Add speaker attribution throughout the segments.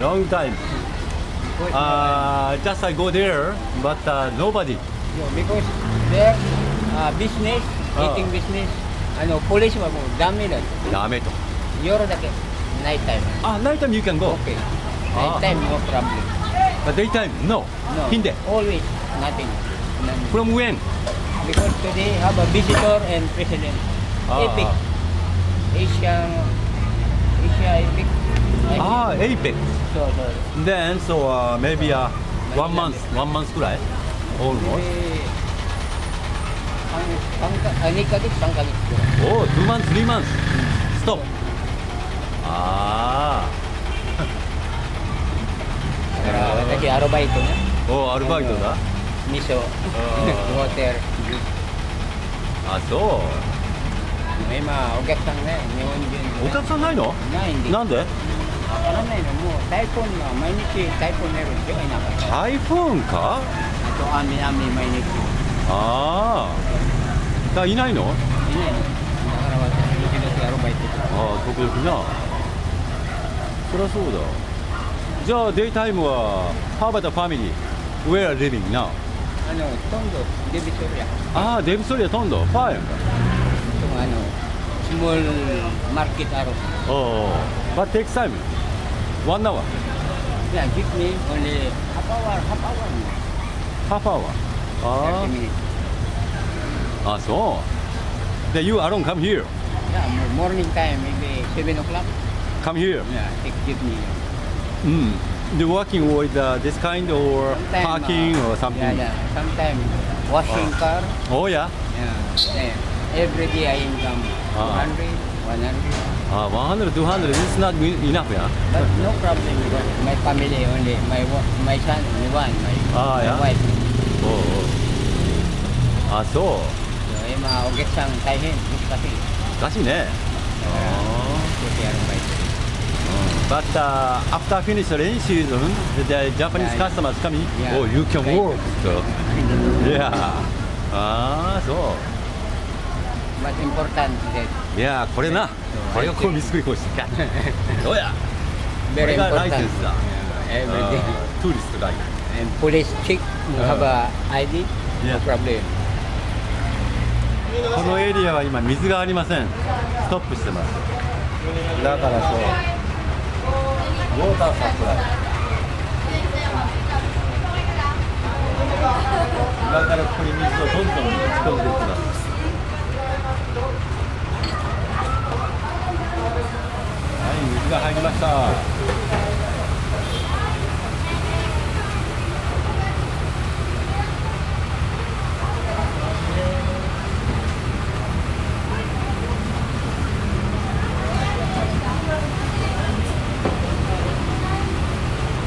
Speaker 1: Long time. Uh, just I go there, but uh, nobody.
Speaker 2: Yeah, because there, uh, business,
Speaker 1: Ah.
Speaker 2: eating business, ano, police はもうダメだ。
Speaker 1: ダメと。
Speaker 2: 夜だけ、night time.
Speaker 1: あ、night time you can go.
Speaker 2: Okay.
Speaker 1: Ah.
Speaker 2: Night time, no problem.
Speaker 1: But daytime, no.
Speaker 2: No.
Speaker 1: Hindi.
Speaker 2: Always, nothing.
Speaker 1: From when?
Speaker 2: Because today have a visitor and president.
Speaker 1: Ah,
Speaker 2: Epic. Asia, Asia Epic.
Speaker 1: Ah, APEC.
Speaker 2: So, so,
Speaker 1: Then, so uh, maybe uh, one month, one month くらい Almost.
Speaker 2: ah, 2ヶ月、3ヶ月ぐらい。
Speaker 1: Oh, two months, three months. Stop. あ
Speaker 2: だから私アルバイトね。
Speaker 1: あ。おアルバイトだ。
Speaker 2: 味噌、
Speaker 1: あ
Speaker 2: ウォーター、
Speaker 1: あ、そ
Speaker 2: 今お客さんね、日本人
Speaker 1: う。お客さんないの
Speaker 2: ないんで、わ
Speaker 1: なんで
Speaker 2: からないの、もう台風には毎日台風寝るんではいなかった。あ
Speaker 1: 台風か
Speaker 2: と雨雨毎日。い
Speaker 1: ああ。だいないの
Speaker 2: ないの。だから私、時々アルバイトとか。
Speaker 1: ああ、時々な。そりゃそうだ。じゃあ、デイタイムは、How about the family? Where are living now?
Speaker 2: あの、トンド、デビソリア。
Speaker 1: ああ、デブソリアトンド、ファーやんか。
Speaker 2: あの、スモールマーケットある。
Speaker 1: おお。But takes time. One hour?
Speaker 2: Yeah, give me only half hour, half hour.
Speaker 1: Half hour? Ah.
Speaker 2: 30 minutes.
Speaker 1: Ah, so. Then you I don't come here?
Speaker 2: Yeah, morning time, maybe 7 o'clock.
Speaker 1: Come here?
Speaker 2: Yeah, give me.
Speaker 1: Hmm. The working with uh, this kind or
Speaker 2: sometime,
Speaker 1: parking
Speaker 2: uh,
Speaker 1: or something?
Speaker 2: Yeah, yeah. Sometimes washing oh. car.
Speaker 1: Oh, yeah?
Speaker 2: Yeah. yeah. Every day I income
Speaker 1: ah. uh -huh.
Speaker 2: 200, 100.
Speaker 1: あ、100, 200 is not enough や。
Speaker 2: But no problem because my family only, my my son, only one, my,
Speaker 1: Ah,
Speaker 2: my
Speaker 1: yeah?
Speaker 2: wife.
Speaker 1: おうおうあ、そう。
Speaker 2: So, 今お客さん大変難しい。
Speaker 1: 難しいね。
Speaker 2: だから、少しアルバイト。
Speaker 1: But uh, after finish the rain season, the Japanese
Speaker 2: Yeah, yeah.
Speaker 1: customers coming,
Speaker 2: Yeah.
Speaker 1: oh, you can work. So, yeah. ああ、そう。
Speaker 2: But important
Speaker 1: これな。これがこう見つくりこうして。どうや
Speaker 2: very
Speaker 1: これがライ
Speaker 2: important.
Speaker 1: センスだ。
Speaker 2: Yeah, every day.
Speaker 1: あートゥーリストガイド。
Speaker 2: And police check, you have a ID,
Speaker 1: Yeah.
Speaker 2: no problem.
Speaker 1: このエリアは今水がありません。ストップしてます。だからそう。ウォーターサプライ。だからここに水をどんどん打ち込んでいきます。はい、水が入りました。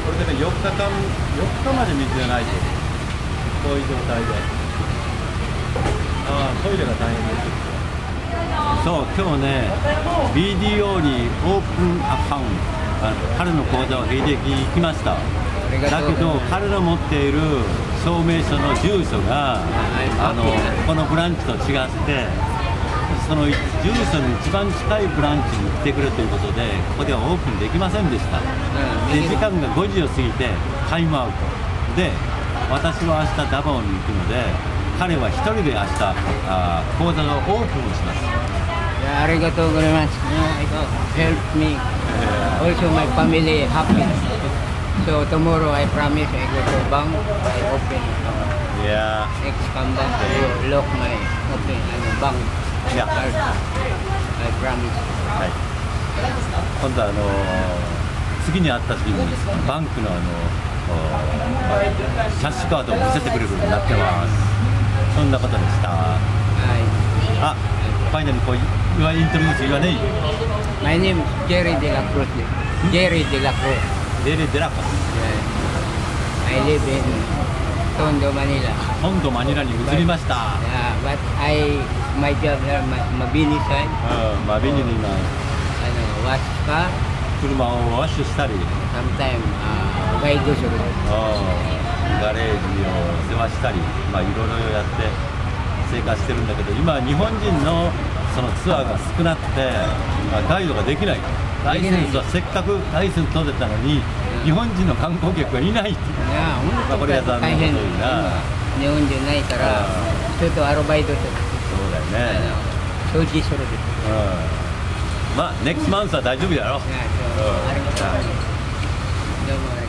Speaker 1: これでね4日間4日まで水がないとこういう状態でああトイレが大変ですそう今日ね BDO にオープンアカウントあ彼の口座を履歴行きました。だけど彼の持っている証明書の住所があのこのブランチと違ってその住所に一番近いブランチに来てくれということでここではオープンできませんでした。で時間が5時を過ぎてタイムアウト。で私は明日ダボンに行くので彼は一人で明日あー講座のオープンをします
Speaker 2: Yeah, arigato gozaimasu. Yeah, ito, help me. Also my family happy. So tomorrow I promise I go to bank, I open uh,
Speaker 1: いや
Speaker 2: X come down to lock my open ano, bank
Speaker 1: Yeah.
Speaker 2: I promise.
Speaker 1: はい今度はあのー次に会った時にバンクのあのおキャッシュカードを見せてくれるようになってますそんなことでした
Speaker 2: I,
Speaker 1: あファイナルこう言わイントロデュース言わねえ
Speaker 2: my name is Jerry De La Cruz. Jerry De La Cruz.
Speaker 1: デレデラコ
Speaker 2: Yeah. I live in Tondo, Manila.
Speaker 1: 今度マニラに移りました
Speaker 2: Yeah, but I my job there, my, Mabini side,
Speaker 1: うんまあ便利に今
Speaker 2: ano, wash car,
Speaker 1: 車をワッシュしたり
Speaker 2: sometime uh, guide する。
Speaker 1: うんガレージを世話したりまあいろいろやって生活してるんだけど今日本人のそのツアーが少なくて、まあ、ガイドができない。ライセンスはせっかくライセンス取れたのに日本人の観光客がいない。っていうこれが残念
Speaker 2: 大変
Speaker 1: なことにな。
Speaker 2: 今日本人ないから
Speaker 1: あ
Speaker 2: ちょっとアルバイトと
Speaker 1: そうだよね、
Speaker 2: 掃除するです
Speaker 1: うん、まあネクストマンスは大丈夫やろ
Speaker 2: うありがとうどうもありがとう